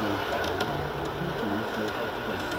Muito you.